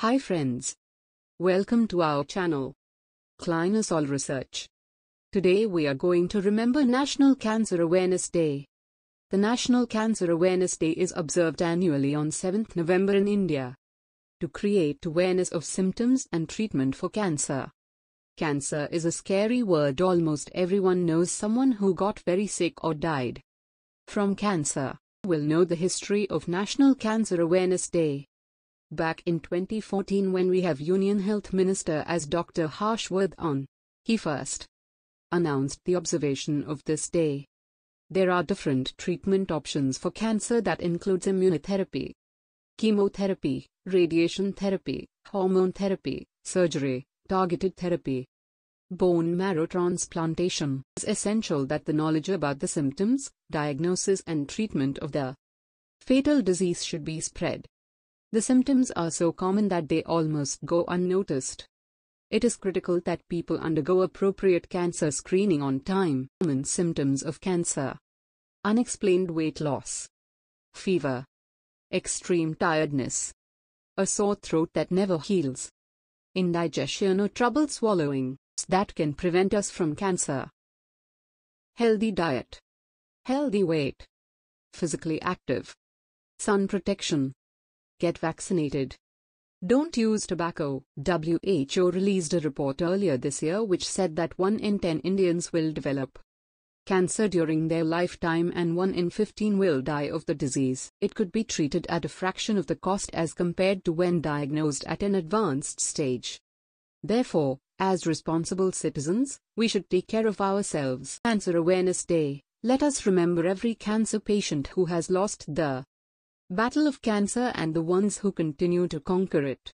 Hi friends. Welcome to our channel. Clinosol Research. Today we are going to remember National Cancer Awareness Day. The National Cancer Awareness Day is observed annually on 7th November in India to create awareness of symptoms and treatment for cancer. Cancer is a scary word almost everyone knows someone who got very sick or died from cancer. We'll know the history of National Cancer Awareness Day. Back in 2014 when we have Union Health Minister as Dr. Harshvardhan, he first announced the observation of this day. There are different treatment options for cancer that includes immunotherapy, chemotherapy, radiation therapy, hormone therapy, surgery, targeted therapy. Bone marrow transplantation is essential that the knowledge about the symptoms, diagnosis and treatment of the fatal disease should be spread. The symptoms are so common that they almost go unnoticed. It is critical that people undergo appropriate cancer screening on time. Common symptoms of cancer. Unexplained weight loss, fever, extreme tiredness, a sore throat that never heals, indigestion or trouble swallowing. That can prevent us from cancer. Healthy diet, healthy weight, physically active, sun protection, get vaccinated. Don't use tobacco. WHO released a report earlier this year which said that 1 in 10 Indians will develop cancer during their lifetime and 1 in 15 will die of the disease. It could be treated at a fraction of the cost as compared to when diagnosed at an advanced stage. Therefore, as responsible citizens, we should take care of ourselves. Cancer Awareness Day. Let us remember every cancer patient who has lost the battle of cancer and the ones who continue to conquer it.